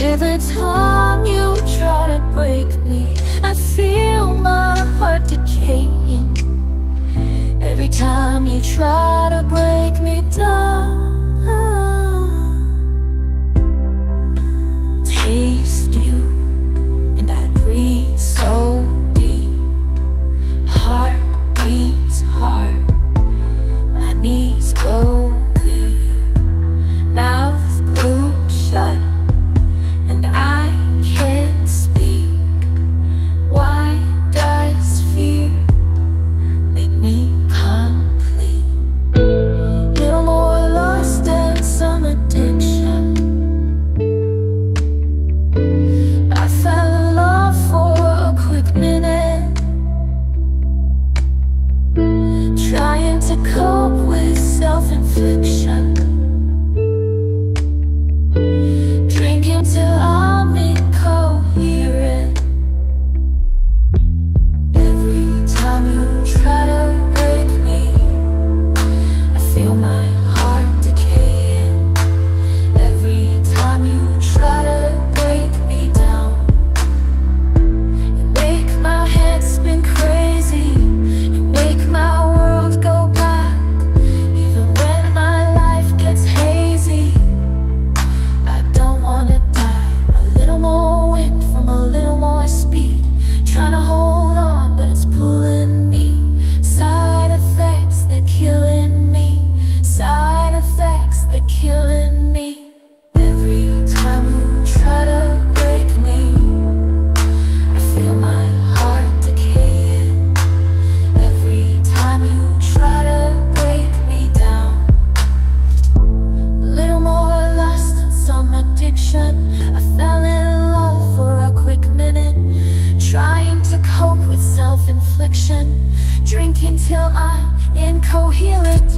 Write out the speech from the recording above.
Every time you try to break me I feel my heart decaying. Every time you try to break me down Taste you And I breathe so deep. Heart beats hard My knees go until I'm incoherent.